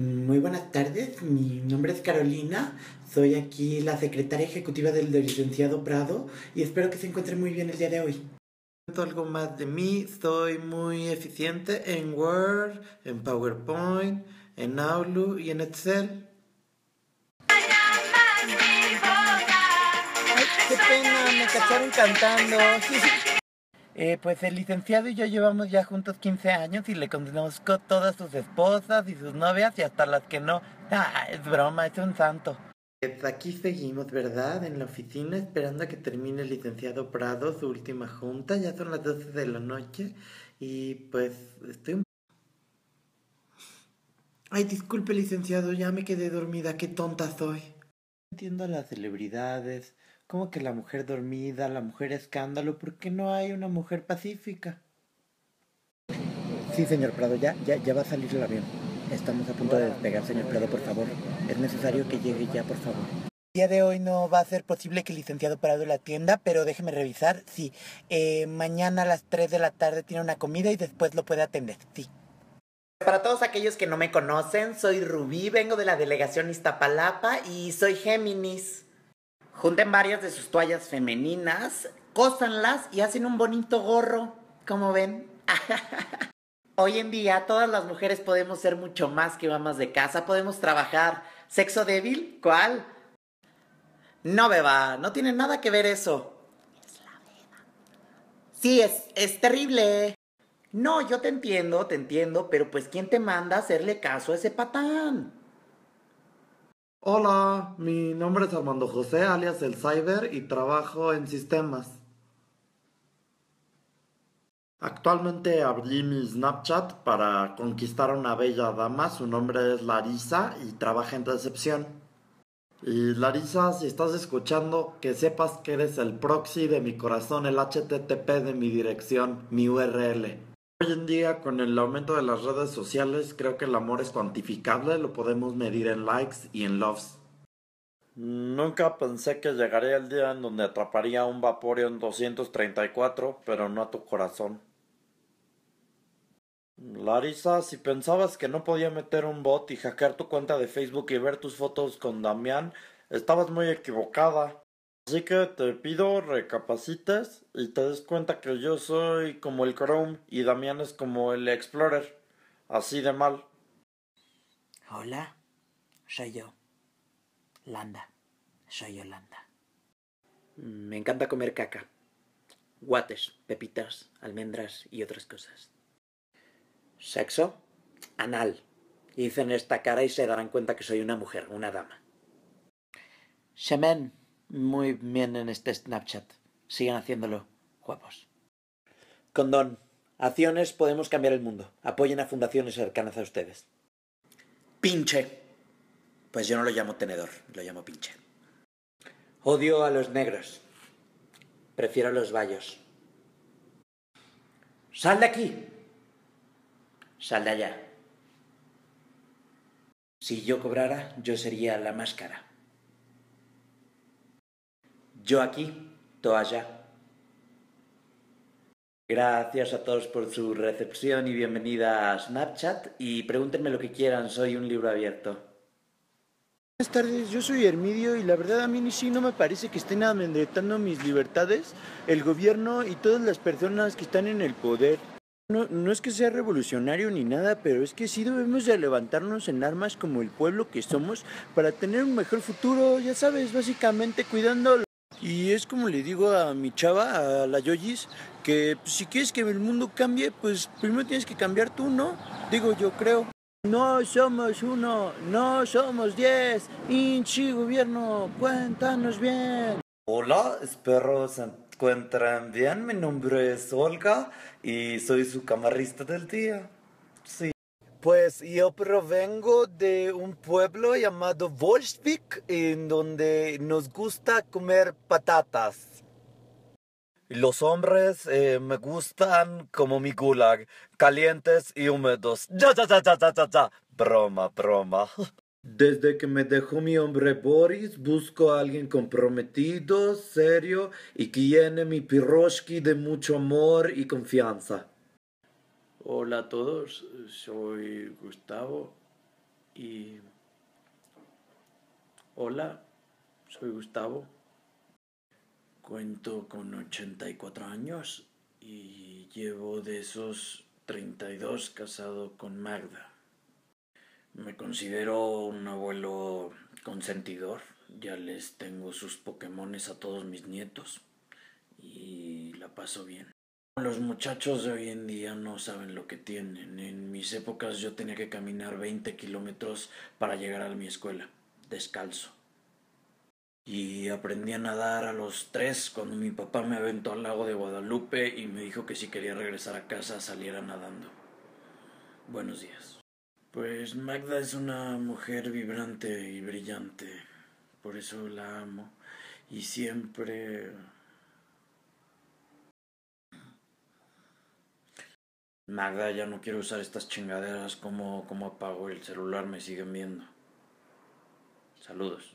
Muy buenas tardes, mi nombre es Carolina, soy aquí la secretaria ejecutiva del licenciado Prado y espero que se encuentre muy bien el día de hoy. Algo más de mí, soy muy eficiente en Word, en PowerPoint, en Outlook y en Excel. Ay, qué pena, me cacharon cantando. Eh, pues el licenciado y yo llevamos ya juntos 15 años y le conozco todas sus esposas y sus novias y hasta las que no. Ah, es broma, es un santo. Pues aquí seguimos, ¿verdad? En la oficina esperando a que termine el licenciado Prado su última junta. Ya son las 12 de la noche y pues estoy un... Ay, disculpe licenciado, ya me quedé dormida, qué tonta soy. Entiendo a las celebridades, como que la mujer dormida, la mujer escándalo, ¿por qué no hay una mujer pacífica? Sí, señor Prado, ya, ya, ya va a salir el avión. Estamos a punto de despegar, señor Prado, por favor. Es necesario que llegue ya, por favor. El día de hoy no va a ser posible que el licenciado Prado la atienda, pero déjeme revisar. Sí, eh, mañana a las 3 de la tarde tiene una comida y después lo puede atender. Sí. Para todos aquellos que no me conocen, soy Rubí, vengo de la delegación Iztapalapa y soy Géminis. Junten varias de sus toallas femeninas, cósanlas y hacen un bonito gorro, como ven. Hoy en día todas las mujeres podemos ser mucho más que mamás de casa, podemos trabajar. ¿Sexo débil? ¿Cuál? No, beba, no tiene nada que ver eso. Es la vida. Sí, es, es terrible. No, yo te entiendo, te entiendo, pero pues ¿quién te manda a hacerle caso a ese patán? Hola, mi nombre es Armando José, alias el Cyber, y trabajo en sistemas. Actualmente abrí mi Snapchat para conquistar a una bella dama, su nombre es Larisa y trabaja en recepción. Y Larisa, si estás escuchando, que sepas que eres el proxy de mi corazón, el HTTP de mi dirección, mi URL. Hoy en día, con el aumento de las redes sociales, creo que el amor es cuantificable, lo podemos medir en likes y en loves. Nunca pensé que llegaría el día en donde atraparía un Vaporeon 234, pero no a tu corazón. Larisa, si pensabas que no podía meter un bot y hackear tu cuenta de Facebook y ver tus fotos con Damián, estabas muy equivocada. Así que te pido recapacites y te des cuenta que yo soy como el Chrome y Damián es como el Explorer. Así de mal. Hola, soy yo. Landa. Soy Yolanda. Me encanta comer caca. Guates, pepitas, almendras y otras cosas. Sexo, anal. Dicen esta cara y se darán cuenta que soy una mujer, una dama. Semen muy bien en este Snapchat. Sigan haciéndolo, guapos. Condón. Acciones podemos cambiar el mundo. Apoyen a fundaciones cercanas a ustedes. Pinche. Pues yo no lo llamo tenedor, lo llamo pinche. Odio a los negros. Prefiero a los vallos. ¡Sal de aquí! Sal de allá. Si yo cobrara, yo sería la máscara. Yo aquí, tú allá. Gracias a todos por su recepción y bienvenida a Snapchat y pregúntenme lo que quieran, soy un libro abierto. Buenas tardes, yo soy Hermidio y la verdad a mí sí no me parece que estén amedrentando mis libertades el gobierno y todas las personas que están en el poder. No, no es que sea revolucionario ni nada, pero es que sí debemos de levantarnos en armas como el pueblo que somos para tener un mejor futuro, ya sabes, básicamente cuidando y es como le digo a mi chava, a la Yoyis, que pues, si quieres que el mundo cambie, pues primero tienes que cambiar tú, ¿no? Digo, yo creo. No somos uno, no somos diez. Inchi gobierno, cuéntanos bien. Hola, espero se encuentren bien. Mi nombre es Olga y soy su camarista del día. Sí. Pues yo provengo de un pueblo llamado Volsvik, en donde nos gusta comer patatas. Los hombres eh, me gustan como mi gulag, calientes y húmedos. Ya, ya, ya. Broma, broma. Desde que me dejó mi hombre Boris, busco a alguien comprometido, serio y que llene mi piroshki de mucho amor y confianza. Hola a todos, soy Gustavo Y... Hola, soy Gustavo. Cuento con 84 años y llevo de esos 32 casado con Magda. Me considero un abuelo consentidor. Ya les tengo sus Pokémones a todos mis nietos. Y la paso bien. Los muchachos de hoy en día no saben lo que tienen. En mis épocas yo tenía que caminar 20 kilómetros para llegar a mi escuela, descalzo. Y aprendí a nadar a los tres cuando mi papá me aventó al lago de Guadalupe y me dijo que si quería regresar a casa saliera nadando. Buenos días. Pues Magda es una mujer vibrante y brillante. Por eso la amo. Y siempre... Magda, ya no quiero usar estas chingaderas. como como apago el celular? Me siguen viendo. Saludos.